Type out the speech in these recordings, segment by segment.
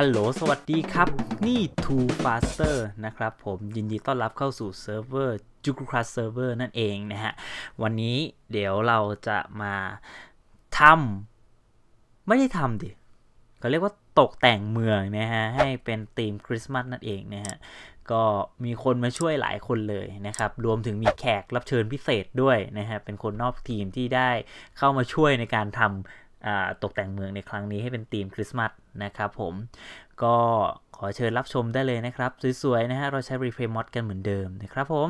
ฮัลโหล สวัสดีครับ นี่ Too Faster นะครับผมยินดีต้อนรับเข้าสู่เซิร์ฟเวอร์ j u k u k r a Server นั่นเองนะฮะ วันนี้เดี๋ยวเราจะมาทำไม่ได้ทำดิเขาเรียกว่าตกแต่งเมืองนะฮะ ให้เป็นธีมคริสต์มาสนั่นเองนะฮะ ก็มีคนมาช่วยหลายคนเลยนะครับ รวมถึงมีแขกรับเชิญพิเศษด้วยนะฮะ เป็นคนนอกทีมที่ได้เข้ามาช่วยในการทำ ตกแต่งเมืองในครั้งนี้ให้เป็นธีมคริสต์มาสนะครับผมก็ขอเชิญรับชมได้เลยนะครับ สวยๆนะฮะเราใช้ Replay Mod กันเหมือนเดิมนะครับผม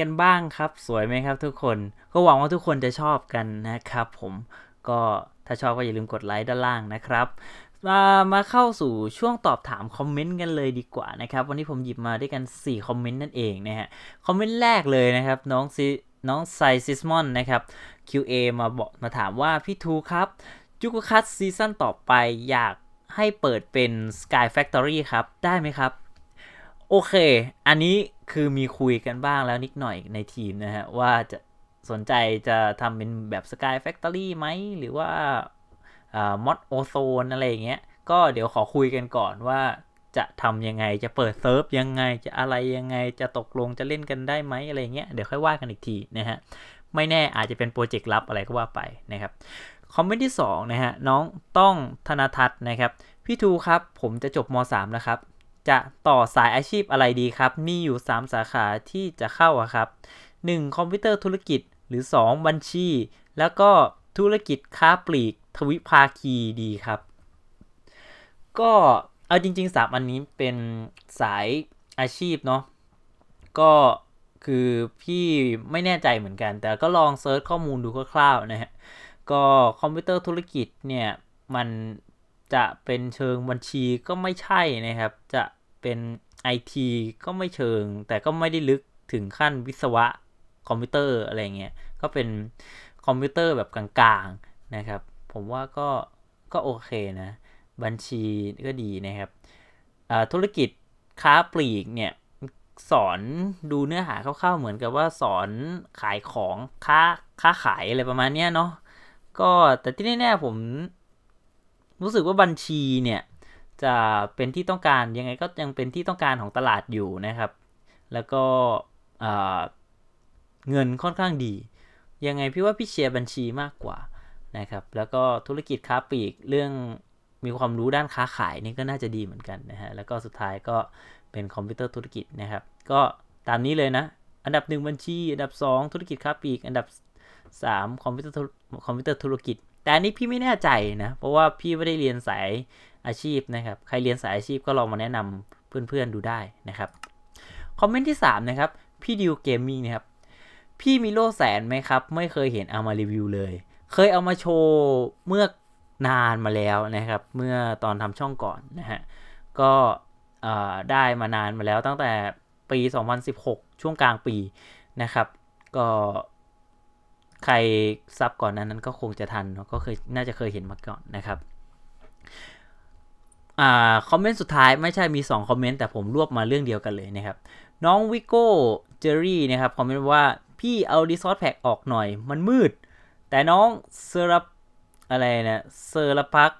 กันบ้างครับ สวยไหมครับทุกคน ก็หวังว่าทุกคนจะชอบกันนะครับ ผมก็ถ้าชอบก็อย่าลืมกดไลค์ด้านล่างนะครับ มามาเข้าสู่ช่วงตอบถาม comment กันเลยดีกว่านะครับวันนี้ผมหยิบมาด้วยกัน 4 comment นั่นเองนะฮะ comment แรกเลยนะครับน้องซิน้องไซซิสมอนนะครับ QA มาบอกมาถามว่าพี่ทูครับ Jukucrush ซีซั่นต่อไปอยากให้เปิดเป็น Sky Factory ครับ ได้ไหมครับ โอเค อันนี้คือมีคุยกันบ้างแล้วนิดหน่อยในทีมนะฮะ ว่าจะสนใจจะทำเป็นแบบ Sky Factory ไหม หรือว่ามอดโอโซนอะไรอย่างเงี้ย ก็เดี๋ยวขอคุยกันก่อนว่าจะทำยังไงจะเปิดเซิร์ฟยังไงจะอะไรยังไงจะตกลงจะเล่นกันได้ไหมอะไรเงี้ยเดี๋ยวค่อยว่ากันอีกทีนะฮะ ไม่แน่อาจจะเป็นโปรเจกต์ลับอะไรก็ว่าไปนะครับคอมเมนต์ที่2นะฮะน้องต้องธนทัศน์นะครับ พี่ทูครับ ผมจะจบม .3 แล้วครับ จะต่อสายอาชีพอะไรดีครับ มีอยู่ 3 สาขาที่จะเข้าครับ 1. คอมพิวเตอร์ธุรกิจหรือ 2. บัญชี แล้วก็ธุรกิจค้าปลีกทวิภาคีดีครับ ก็เอาจริงๆสามอันนี้เป็นสายอาชีพเนาะก็คือพี่ไม่แน่ใจเหมือนกัน แต่ก็ลอง search ข้อมูลดูคร่าวๆนะฮะก็คอมพิวเตอร์ธุรกิจเนี่ยมัน จะเป็นเชิงบัญชีก็ไม่ใช่นะครับ จะเป็น IT ก็ไม่เชิง แต่ก็ไม่ได้ลึกถึงขั้นวิศวะคอมพิวเตอร์อะไรเงี้ย ก็เป็นคอมพิวเตอร์แบบกลางๆนะครับ ผมว่าก็ก็โอเคนะ บัญชีก็ดีนะครับ ธุรกิจค้าปลีกเนี่ยสอนดูเนื้อหาคร่าวๆเหมือนกับว่าสอนขายของค้าค้าขายอะไรประมาณนี้เนาะ ก็แต่ที่แน่ๆผม รู้สึกว่าบัญชีเนี่ย จะเป็นที่ต้องการยังไงก็ยังเป็นที่ต้องการของตลาดอยู่นะครับ แล้วก็เงินค่อนข้างดี ยังไงพี่ว่าพี่เชียร์บัญชีมากกว่านะครับ แล้วก็ธุรกิจค้าปลีกเรื่องมีความรู้ด้านค้าขายนี่ก็น่าจะดีเหมือนกันนะฮะ แล้วก็สุดท้ายก็เป็นคอมพิวเตอร์ธุรกิจนะครับ ก็ตามนี้เลยนะ อันดับ 1 บัญชี อันดับ 2 ธุรกิจค้าปลีก อันดับ 3 คอมพิวเตอร์คอมพิวเตอร์ธุรกิจ แต่อันนี้พี่ไม่แน่ใจนะ เพราะว่าพี่ไม่ได้เรียนสายอาชีพนะครับ ใครเรียนสายอาชีพก็ลองมาแนะนำเพื่อนๆดูได้นะครับ comment ที่ 3 นะครับ พี่ดิว Gaming นะครับ พี่มีโล่แสนไหมครับ ไม่เคยเห็นเอามารีวิวเลย เคยเอามาโชว์เมื่อนานมาแล้วนะครับ เมื่อตอนทำช่องก่อนนะฮะ ก็ได้มานานมาแล้วตั้งแต่ปี 2016 ช่วงกลางปีนะครับ ก็ ใคร sub ก่อนนั้นนั้นก็คงจะทันเนาะก็เคยน่าจะเคยเห็นมาก่อนนะครับอ่า comment สุดท้ายไม่ใช่มี2 comment แต่ผมรวบมาเรื่องเดียวกันเลยนะครับ น้องวิโก้เจอรี่นะครับ comment ว่าพี่เอา resource pack ออกหน่อยมันมืด แต่น้องเซรับอะไรนะเซอร์พัก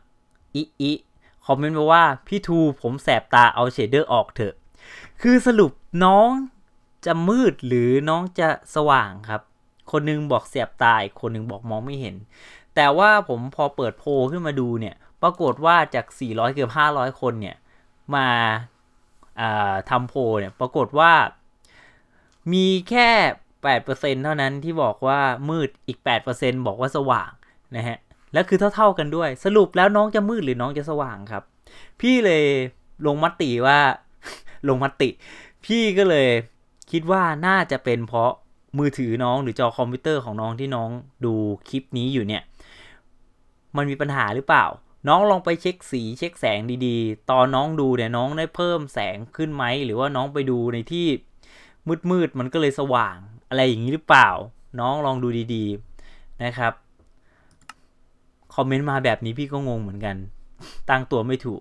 อิอิคอมเมนต์มาว่าพี่ทูผมแสบตาเอา shader ออกเถอะ คือสรุปน้องจะมืดหรือน้องจะสว่างครับ คนนึงบอกแสบตาอีกคนนึงบอกมองไม่เห็น แต่ว่าผมพอเปิดโพลขึ้นมาดูเนี่ย ปรากฏว่าจาก 400 เกือบ 500 คนเนี่ย มาทำโพลเนี่ย ปรากฏว่า มีแค่ 8%เท่านั้นที่บอกว่ามืด อีก 8%บอกว่าสว่างนะฮะ แล้วคือเท่า ๆกันด้วย สรุปแล้วน้องจะมืดหรือน้องจะสว่างครับ พี่เลยลงมติว่า ลงมติ พี่ก็เลยคิดว่าน่าจะเป็นเพราะ มือถือน้องหรือจอคอมพิวเตอร์ของน้องที่น้องดูคลิปนี้อยู่เนี่ย มันมีปัญหาหรือเปล่า น้องลองไปเช็คสีเช็คแสงดีๆ ตอนน้องดูเนี่ยน้องได้เพิ่มแสงขึ้นไหมหรือว่าน้องไปดูในที่มืดๆมันก็เลยสว่างอะไรอย่างนี้หรือเปล่า น้องลองดูดีๆนะครับคอมเมนต์มาแบบนี้พี่ก็งงเหมือนกัน ตั้งตัวไม่ถูก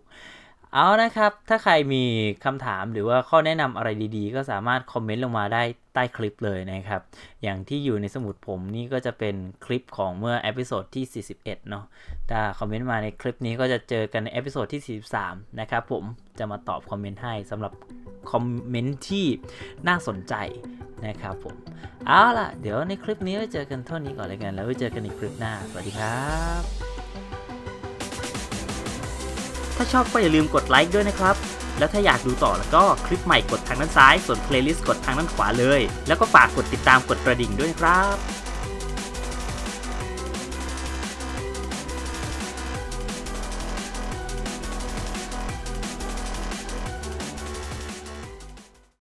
เอานะครับ ถ้าใครมีคำถามหรือว่าข้อแนะนำอะไรดีๆ ก็สามารถคอมเมนต์ลงมาได้ใต้คลิปเลยนะครับ อย่างที่อยู่ในสมุดผมนี่ก็จะเป็นคลิปของเมื่อ episode ที่ 41 เนาะถ้าคอมเมนต์มาในคลิปนี้ก็จะเจอกันใน episode ที่ 43 นะครับผมจะมาตอบคอมเมนต์ให้สำหรับคอมเมนต์ที่น่าสนใจนะครับผม เอาล่ะ เดี๋ยวในคลิปนี้ไว้เจอกันเท่านี้ก่อนเลยกัน แล้วไว้เจอกันในคลิปหน้า สวัสดีครับ ถ้าชอบก็อย่าลืมกดไลค์ด้วยนะครับ แล้วถ้าอยากดูต่อแล้วก็คลิปใหม่กดทางด้านซ้าย ส่วน playlist กดทางด้านขวาเลย แล้วก็ฝากกดติดตามกดกระดิ่งด้วยครับ